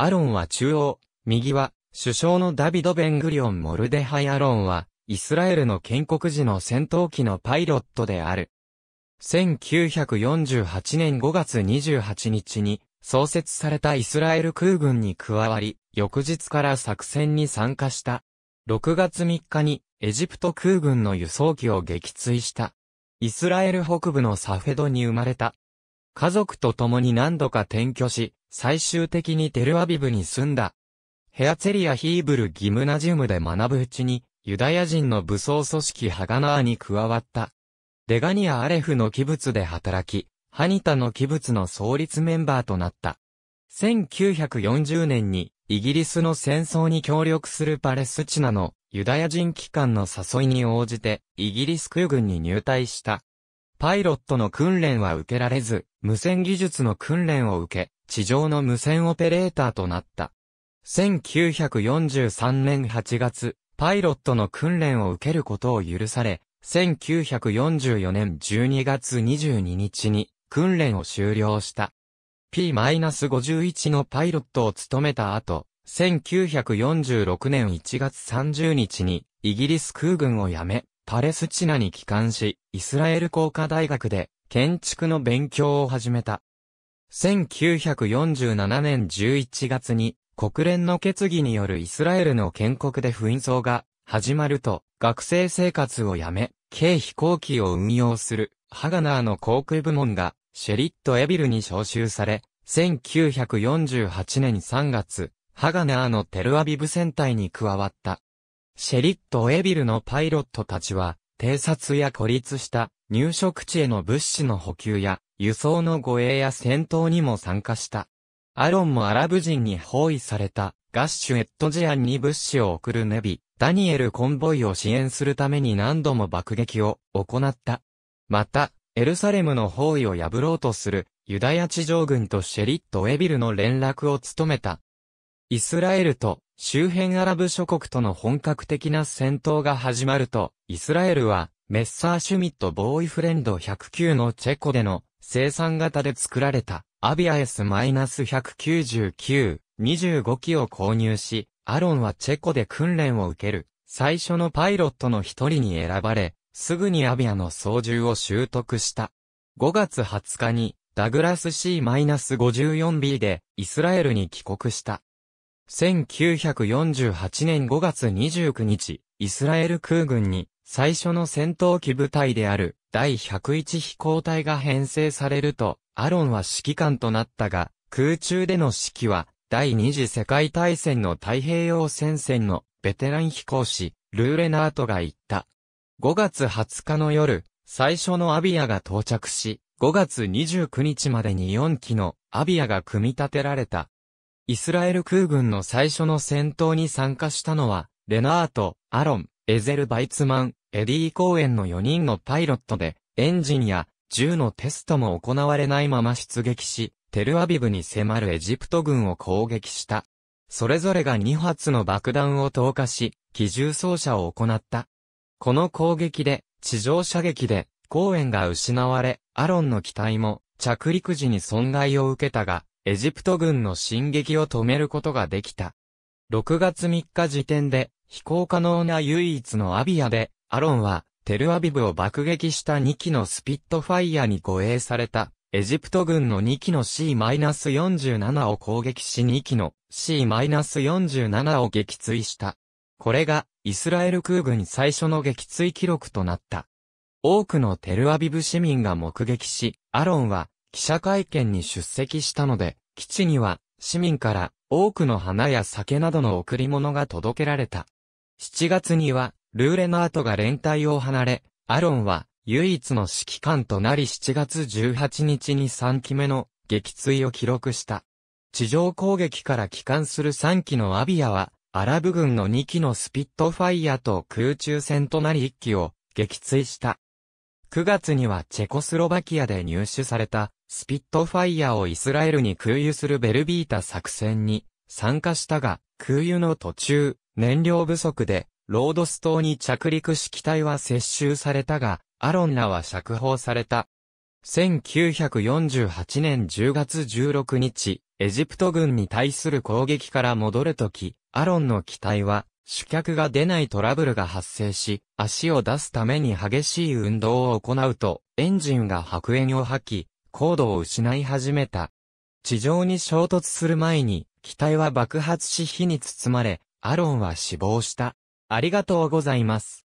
アロンは中央、右は、首相のダビド・ベングリオン・モルデハイ・アロンは、イスラエルの建国時の戦闘機のパイロットである。1948年5月28日に創設されたイスラエル空軍に加わり、翌日から作戦に参加した。6月3日にエジプト空軍の輸送機を撃墜した。イスラエル北部のサフェドに生まれた。家族と共に何度か転居し、最終的にテルアビブに住んだ。ヘアツェリアヒーブルギムナジウムで学ぶうちに、ユダヤ人の武装組織ハガナーに加わった。デガニア・アレフの器物で働き、ハニタの器物の創立メンバーとなった。1940年にイギリスの戦争に協力するパレスチナのユダヤ人機関の誘いに応じてイギリス空軍に入隊した。パイロットの訓練は受けられず、無線技術の訓練を受け、地上の無線オペレーターとなった。1943年8月、パイロットの訓練を受けることを許され、1944年12月22日に訓練を終了した。P-51 のパイロットを務めた後、1946年1月30日にイギリス空軍を辞め、パレスチナに帰還し、イスラエル工科大学で建築の勉強を始めた。1947年11月に国連の決議によるイスラエルの建国で紛争が始まると、学生生活をやめ、軽飛行機を運用する、ハガナーの航空部門が、シェリット・エビルに招集され、1948年3月、ハガナーのテルアビブ戦隊に加わった。シェリット・エビルのパイロットたちは、偵察や孤立した入植地への物資の補給や輸送の護衛や戦闘にも参加した。アロンもアラブ人に包囲されたガッシュエットジアンに物資を送るネビ、ダニエルコンボイを支援するために何度も爆撃を行った。また、エルサレムの包囲を破ろうとするユダヤ地上軍とシェリット・エビルの連絡を務めた。イスラエルと周辺アラブ諸国との本格的な戦闘が始まると、イスラエルはメッサーシュミットボーイフレンド109のチェコでの生産型で作られたアビア S-199、25機を購入し、アロンはチェコで訓練を受ける、最初のパイロットの一人に選ばれ、すぐにアビアの操縦を習得した。5月20日に、ダグラス C-54B で、イスラエルに帰国した。1948年5月29日、イスラエル空軍に、最初の戦闘機部隊である、第101飛行隊が編成されると、アロンは指揮官となったが、空中での指揮は、第二次世界大戦の太平洋戦線のベテラン飛行士、ルーレナートが言った。5月20日の夜、最初のアビアが到着し、5月29日までに4機のアビアが組み立てられた。イスラエル空軍の最初の戦闘に参加したのは、レナート、アロン、エゼル・バイツマン、エディ・コーエンの4人のパイロットで、エンジンや銃のテストも行われないまま出撃し、テルアビブに迫るエジプト軍を攻撃した。それぞれが2発の爆弾を投下し、機銃操作を行った。この攻撃で、地上射撃で、公園が失われ、アロンの機体も、着陸時に損害を受けたが、エジプト軍の進撃を止めることができた。6月3日時点で、飛行可能な唯一のアビアで、アロンは、テルアビブを爆撃した2機のスピットファイヤに護衛された、エジプト軍の2機の C-47 を攻撃し2機の C-47 を撃墜した。これが、イスラエル空軍最初の撃墜記録となった。多くのテルアビブ市民が目撃し、アロンは記者会見に出席したので、基地には市民から多くの花や酒などの贈り物が届けられた。7月にはルーレナートが連隊を離れ、アロンは唯一の指揮官となり7月18日に3機目の撃墜を記録した。地上攻撃から帰還する3機のアビアは、アラブ軍の2機のスピットファイヤと空中戦となり1機を撃墜した。9月にはチェコスロバキアで入手されたスピットファイヤをイスラエルに空輸するベルビータ作戦に参加したが、空輸の途中、燃料不足でロードス島に着陸し機体は接収されたが、アロンらは釈放された。1948年10月16日、エジプト軍に対する攻撃から戻るとき、アロンの機体は、主脚が出ないトラブルが発生し、足を出すために激しい運動を行うと、エンジンが白煙を吐き、高度を失い始めた。地上に衝突する前に、機体は爆発し火に包まれ、アロンは死亡した。ありがとうございます。